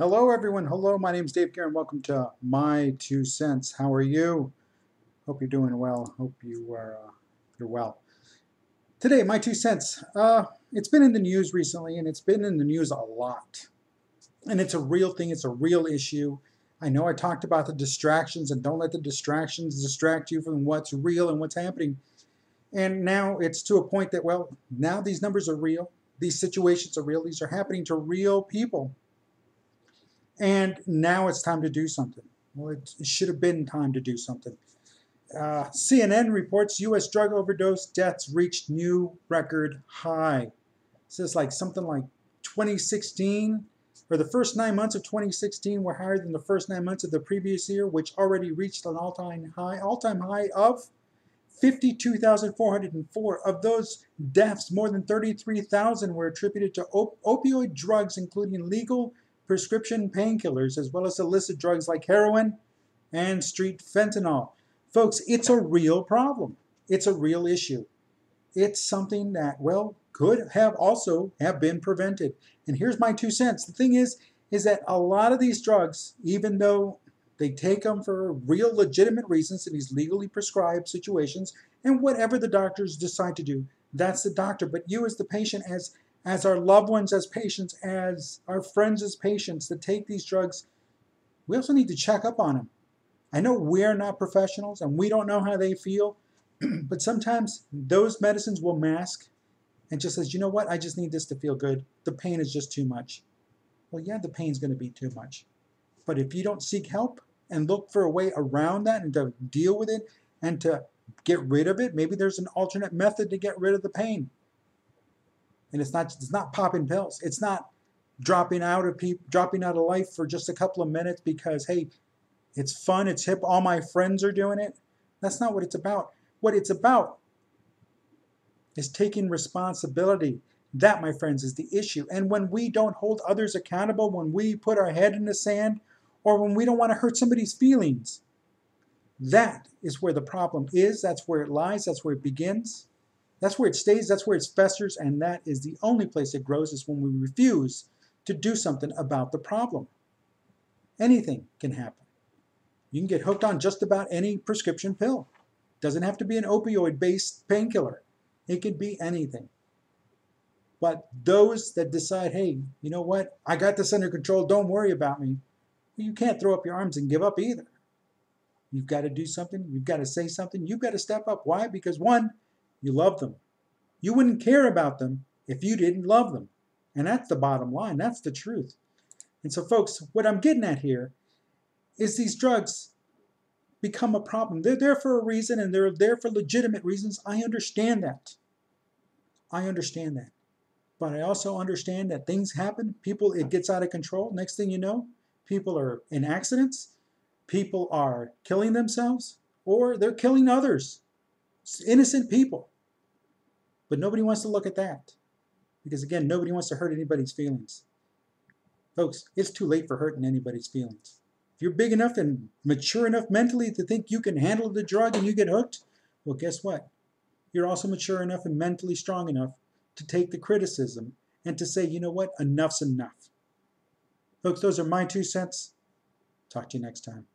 Hello, everyone. Hello, my name is Dave Guerra. Welcome to My Two Cents. How are you? Hope you're doing well. Hope you are uh, you're well. Today, my two cents. Uh, it's been in the news recently, and it's been in the news a lot. And it's a real thing. It's a real issue. I know I talked about the distractions, and don't let the distractions distract you from what's real and what's happening. And now it's to a point that, well, now these numbers are real. These situations are real. These are happening to real people. And now it's time to do something. Well, it, it should have been time to do something. Uh, CNN reports U.S. drug overdose deaths reached new record high. So it's like something like 2016, or the first nine months of 2016 were higher than the first nine months of the previous year, which already reached an all-time high, all-time high of 52,404. Of those deaths, more than 33,000 were attributed to op opioid drugs, including legal prescription painkillers, as well as illicit drugs like heroin and street fentanyl. Folks, it's a real problem. It's a real issue. It's something that, well, could have also have been prevented. And here's my two cents. The thing is, is that a lot of these drugs, even though they take them for real legitimate reasons in these legally prescribed situations, and whatever the doctors decide to do, that's the doctor. But you as the patient, as as our loved ones as patients, as our friends as patients that take these drugs, we also need to check up on them. I know we're not professionals and we don't know how they feel, but sometimes those medicines will mask and just says, you know what, I just need this to feel good. The pain is just too much. Well, yeah, the pain's going to be too much. But if you don't seek help and look for a way around that and to deal with it and to get rid of it, maybe there's an alternate method to get rid of the pain and it's not it's not popping pills. It's not dropping out of people dropping out of life for just a couple of minutes because hey, it's fun, it's hip, all my friends are doing it. That's not what it's about. What it's about is taking responsibility. That, my friends, is the issue. And when we don't hold others accountable, when we put our head in the sand, or when we don't want to hurt somebody's feelings, that is where the problem is. That's where it lies. That's where it begins. That's where it stays, that's where it festers, and that is the only place it grows is when we refuse to do something about the problem. Anything can happen. You can get hooked on just about any prescription pill. Doesn't have to be an opioid-based painkiller. It could be anything. But those that decide, hey, you know what, I got this under control, don't worry about me, you can't throw up your arms and give up either. You've got to do something, you've got to say something, you've got to step up. Why? Because one, you love them. You wouldn't care about them if you didn't love them. And that's the bottom line. That's the truth. And so, folks, what I'm getting at here is these drugs become a problem. They're there for a reason and they're there for legitimate reasons. I understand that. I understand that. But I also understand that things happen. People, it gets out of control. Next thing you know, people are in accidents. People are killing themselves or they're killing others innocent people. But nobody wants to look at that. Because again, nobody wants to hurt anybody's feelings. Folks, it's too late for hurting anybody's feelings. If you're big enough and mature enough mentally to think you can handle the drug and you get hooked, well, guess what? You're also mature enough and mentally strong enough to take the criticism and to say, you know what, enough's enough. Folks, those are my two cents. Talk to you next time.